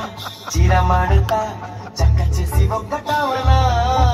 వనిత చీర మాడుతా చక్క చేసి ఒక్కటవనా మీద